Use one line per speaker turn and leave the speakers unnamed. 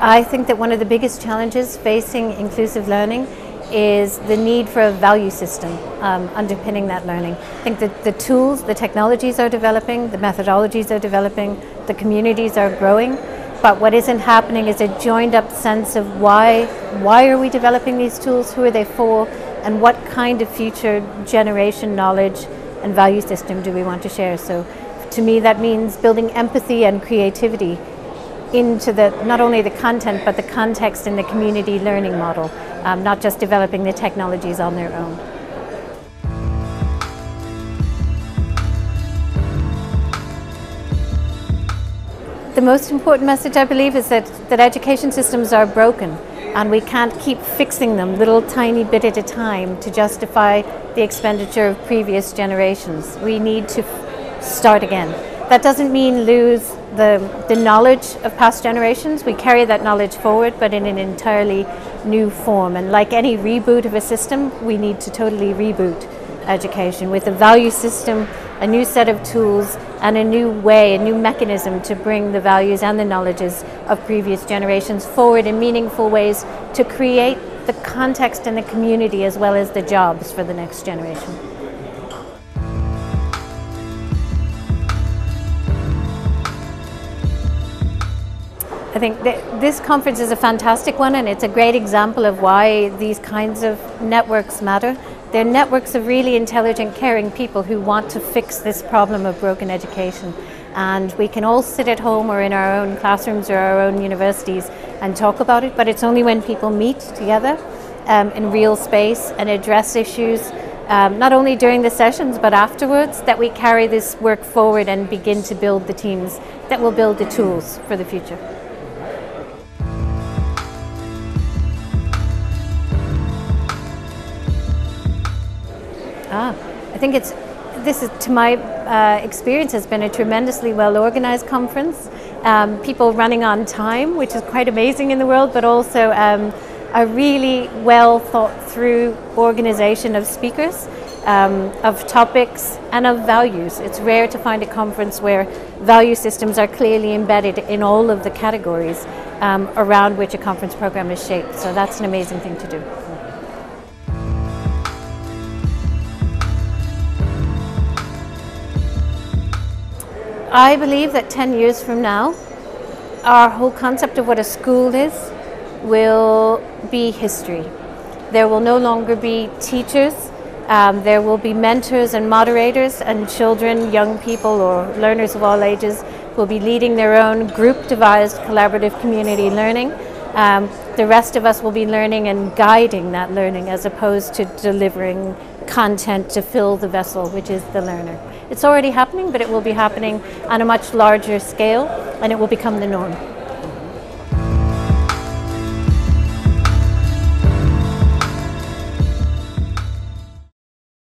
I think that one of the biggest challenges facing inclusive learning is the need for a value system um, underpinning that learning. I think that the tools, the technologies are developing, the methodologies are developing, the communities are growing, but what isn't happening is a joined up sense of why, why are we developing these tools, who are they for, and what kind of future generation knowledge and value system do we want to share. So to me that means building empathy and creativity into the not only the content but the context and the community learning model, um, not just developing the technologies on their own. The most important message I believe is that, that education systems are broken and we can't keep fixing them little tiny bit at a time to justify the expenditure of previous generations. We need to start again. That doesn't mean lose the, the knowledge of past generations. We carry that knowledge forward, but in an entirely new form. And like any reboot of a system, we need to totally reboot education with a value system, a new set of tools, and a new way, a new mechanism to bring the values and the knowledges of previous generations forward in meaningful ways to create the context and the community as well as the jobs for the next generation. I think this conference is a fantastic one and it's a great example of why these kinds of networks matter. They're networks of really intelligent, caring people who want to fix this problem of broken education. And we can all sit at home or in our own classrooms or our own universities and talk about it, but it's only when people meet together um, in real space and address issues um, not only during the sessions but afterwards, that we carry this work forward and begin to build the teams that will build the tools for the future. Ah, I think it's this is to my uh, experience has been a tremendously well organized conference. Um, people running on time, which is quite amazing in the world, but also um, a really well thought through organization of speakers, um, of topics, and of values. It's rare to find a conference where value systems are clearly embedded in all of the categories um, around which a conference program is shaped. So that's an amazing thing to do. I believe that 10 years from now, our whole concept of what a school is will be history. There will no longer be teachers, um, there will be mentors and moderators, and children, young people, or learners of all ages will be leading their own group devised collaborative community learning. Um, the rest of us will be learning and guiding that learning as opposed to delivering content to fill the vessel, which is the learner. It's already happening, but it will be happening on a much larger scale and it will become the norm.